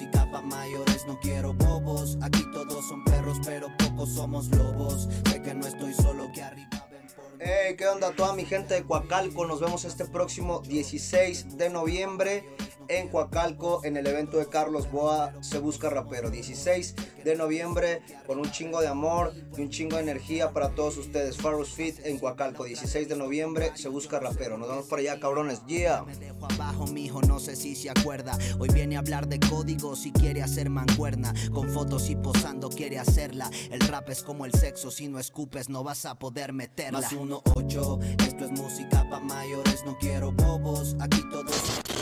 música pa' mayores, no quiero bobos. Aquí todos son perros, pero pocos somos lobos. Sé que no estoy solo, que arriba ven por mí. ¿qué onda toda mi gente de Coacalco? Nos vemos este próximo 16 de noviembre en Coacalco en el evento de Carlos Boa Se Busca Rapero. 16 de noviembre con un chingo de amor y un chingo de energía para todos ustedes. Farros Fit en Coacalco. 16 de noviembre Se Busca Rapero. Nos vemos por allá, cabrones. Yeah. Me dejo abajo, mijo, no sé si se acuerda. Hoy viene a hablar de códigos y quiere hacer mancuerna. Con fotos y posando quiere hacerla. El rap es como el sexo, si no escupes no vas a poder meterla. Más uno ocho, esto es música pa' mayores, no quiero bobos. Aquí todos